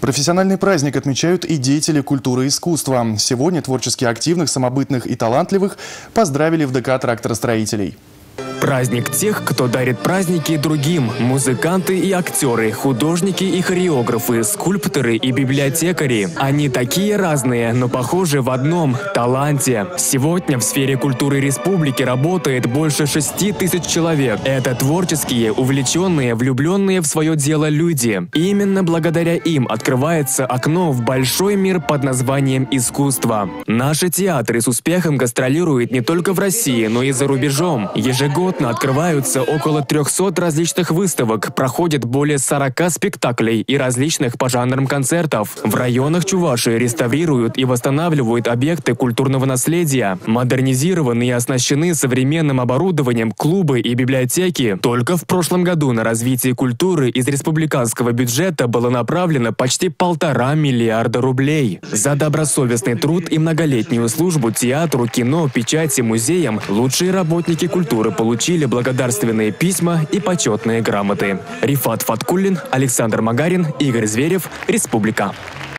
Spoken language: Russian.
Профессиональный праздник отмечают и деятели культуры и искусства. Сегодня творчески активных, самобытных и талантливых поздравили в ДК тракторостроителей. Праздник тех, кто дарит праздники другим. Музыканты и актеры, художники и хореографы, скульпторы и библиотекари. Они такие разные, но похожи в одном – таланте. Сегодня в сфере культуры республики работает больше шести тысяч человек. Это творческие, увлеченные, влюбленные в свое дело люди. И именно благодаря им открывается окно в большой мир под названием искусство. Наши театры с успехом гастролируют не только в России, но и за рубежом. Ежегодно Ежегодно открываются около 300 различных выставок, проходит более 40 спектаклей и различных по жанрам концертов. В районах Чувашии реставрируют и восстанавливают объекты культурного наследия. Модернизированы и оснащены современным оборудованием клубы и библиотеки. Только в прошлом году на развитие культуры из республиканского бюджета было направлено почти полтора миллиарда рублей. За добросовестный труд и многолетнюю службу театру, кино, печати, музеям лучшие работники культуры получили благодарственные письма и почетные грамоты. Рифат Фаткуллин, Александр Магарин, Игорь Зверев, Республика.